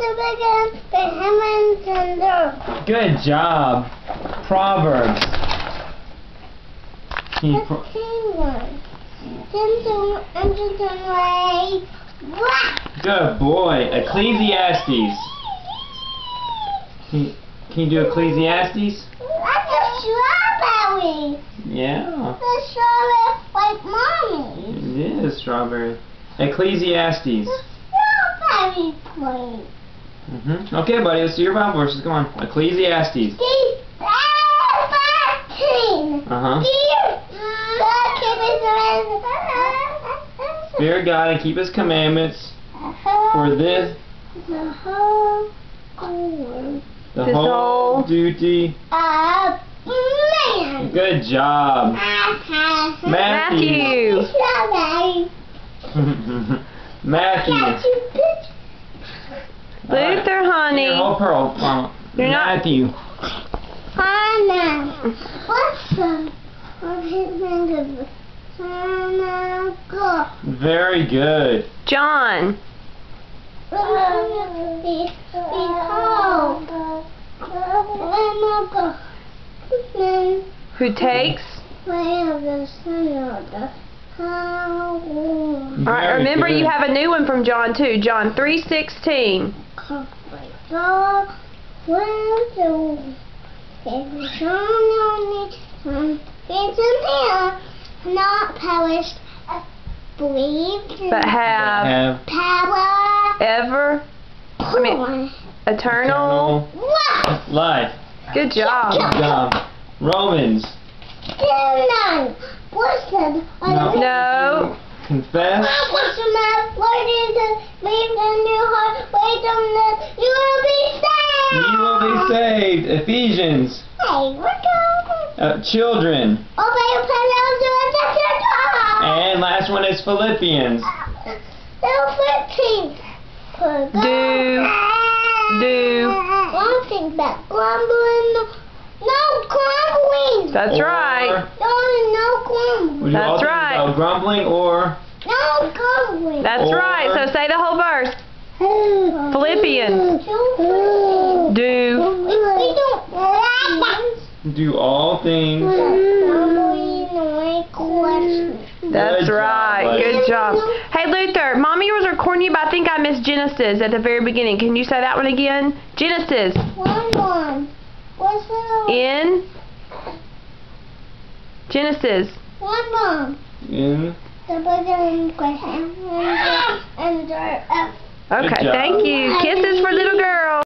the begin the heavens and earth. Good job. Proverbs. Can pro- one. Gentle and gentle way. What? Good boy. Ecclesiastes. Can you, can you do Ecclesiastes? That's a strawberry. Yeah. The strawberry like mommy. It is strawberry. Ecclesiastes. The strawberry plate. Hmm Okay, buddy. Let's do your Bible verses. Come on. Ecclesiastes. The. Uh huh. Dear God, keep his Fear God and keep His commandments. For this, the whole the whole whole- duty. of man. Good job. Matthew. Strawberry. Matthew. Luther, right. honey. Here, hold Pearl, Mama. You're Matthew. not. Hannah. What's the... What's his name? Hannah. Very good. John. Who takes? Alright, remember you have a new one from John too. John 3.16 the window. There's a on it, and not believed, but have, have power, ever, I mean, eternal, eternal life. Good job. Good job. Romans. No. no. Confess. You will be saved. You will be saved. Ephesians. Hey, we're. Uh, children. Obey your parents to your And last one is Philippians. Little 15. Do. Do. One thing about grumbling. No grumbling. That's Or- right. No, no grumbling. That's right. About grumbling or No grumbling. That's Or- right. So say the whole verse. Philippians. Do. Do. We, we don't like that. do all things. Grumbling or question. That's right. Good job. Hey Luther, Mommy was recording you, but I think I missed Genesis at the very beginning. Can you say that one again? Genesis. One one. What's the In. Genesis. one one? In The button question and the uh, Okay, thank you. Kisses for little girl.